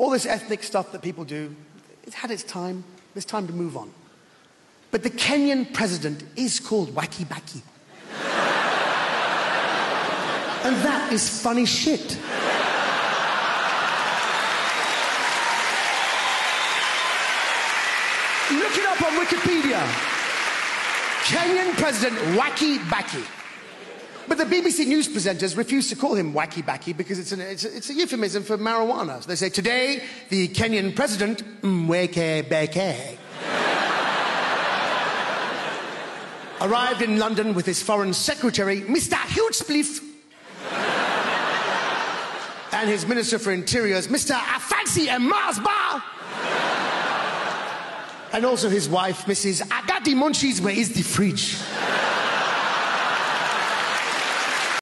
All this ethnic stuff that people do, it's had its time. It's time to move on. But the Kenyan president is called Wacky Backy. and that is funny shit. Look it up on Wikipedia. Kenyan President Wacky Backy. But the BBC News presenters refuse to call him Wacky Backy because it's, an, it's, a, it's a euphemism for marijuana. So they say, today, the Kenyan President, Mwai Kibaki, arrived in London with his Foreign Secretary, Mr. Huge and his Minister for Interiors, Mr. Afansi Bar and also his wife, Mrs. Agadi Munchies, where is the fridge?